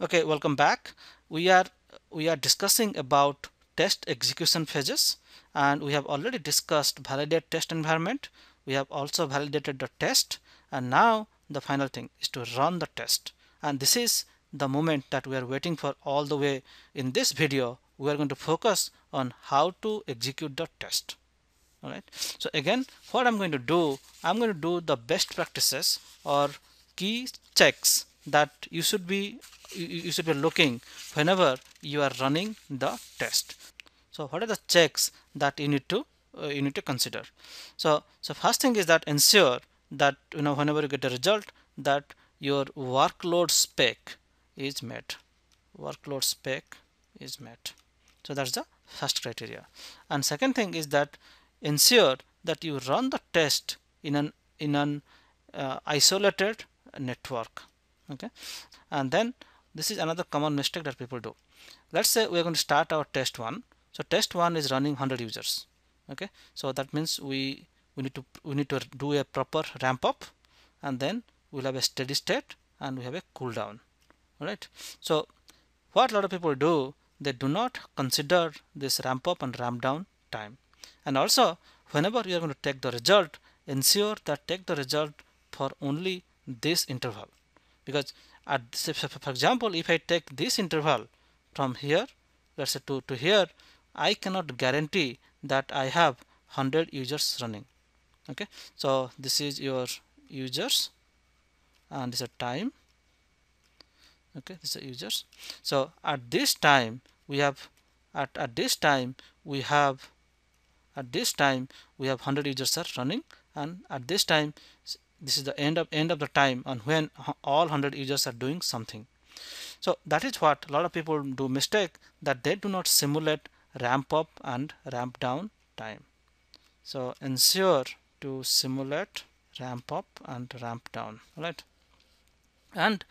Okay, welcome back. We are we are discussing about test execution phases and we have already discussed validate test environment. We have also validated the test. And now the final thing is to run the test. And this is the moment that we are waiting for all the way. In this video we are going to focus on how to execute the test. All right so again what i'm going to do i'm going to do the best practices or key checks that you should be you should be looking whenever you are running the test. So what are the checks that you need to uh, you need to consider? So so first thing is that ensure that you know whenever you get a result that your workload spec is met. Workload spec is met. So that's the first criteria. And second thing is that ensure that you run the test in an in an uh, isolated network okay? And then this is another common mistake that people do. Let's say we are going to start our test one. So test one is running 100 users. Okay? So that means we we need to we need to do a proper ramp up and then we'll have a steady state and we have a cool down. All right so what a lot of people do they do not consider this ramp up and ramp down time. And also whenever you are going to take the result ensure that take the result for only this interval because at for example if I take this interval from here let's say to, to here I cannot guarantee that I have 100 users running. Okay? So this is your users and this is a time. Okay? This is users. So at this time we have at, at this time we have at this time we have 100 users are running and at this time this is the end of end of the time and when all 100 users are doing something. So that is what a lot of people do mistake that they do not simulate ramp up and ramp down time. So ensure to simulate ramp up and ramp down right and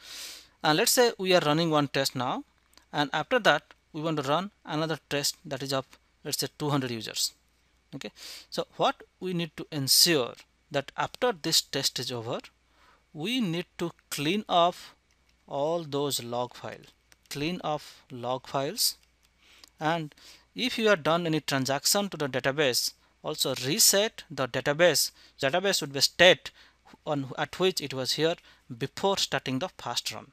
and let's say we are running one test now and after that we want to run another test that is of let's say 200 users okay? So what we need to ensure that after this test is over we need to clean off all those log files clean off log files. And if you have done any transaction to the database also reset the database. Database would be state on at which it was here before starting the fast run.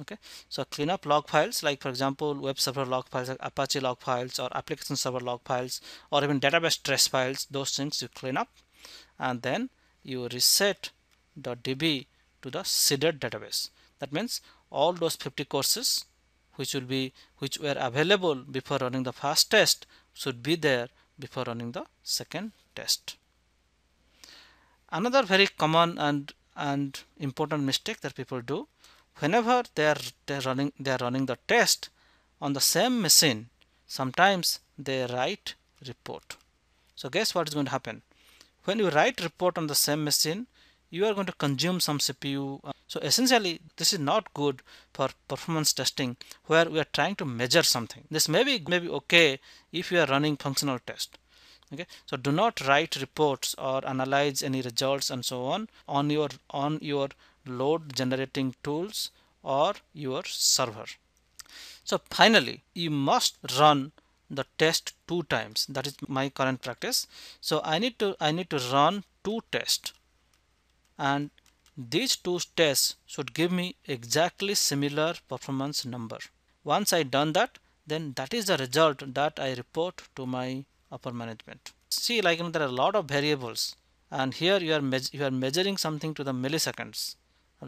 Okay? So clean up log files like for example web server log files like apache log files or application server log files or even database trace files those things you clean up and then you reset the db to the seeded database. That means all those 50 courses which will be which were available before running the first test should be there before running the second test. Another very common and and important mistake that people do whenever they are they're running they are running the test on the same machine sometimes they write report. So guess what is going to happen when you write report on the same machine you are going to consume some CPU so essentially this is not good for performance testing where we are trying to measure something. This may be maybe okay if you are running functional test okay? So do not write reports or analyze any results and so on on your on your load generating tools or your server. So finally you must run the test two times that is my current practice. So I need to I need to run two tests and these two tests should give me exactly similar performance number. Once I done that then that is the result that I report to my upper management. See like you know, there are a lot of variables and here you are you are measuring something to the milliseconds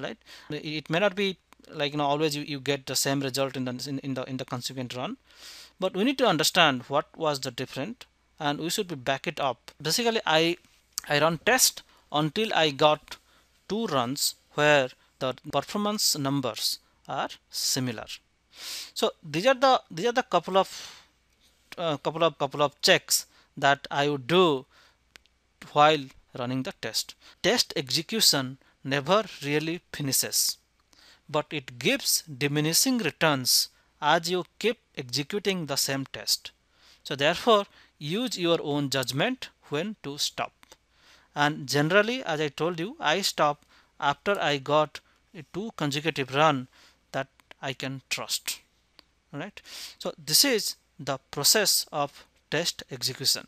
right it may not be like you know always you, you get the same result in the in, in the in the consequent run but we need to understand what was the different and we should be back it up. Basically i i run test until i got two runs where the performance numbers are similar. So these are the these are the couple of uh, couple of couple of checks that i would do while running the test. Test execution never really finishes but it gives diminishing returns as you keep executing the same test so therefore use your own judgment when to stop and generally as I told you I stop after I got two consecutive run that I can trust. Right. So this is the process of test execution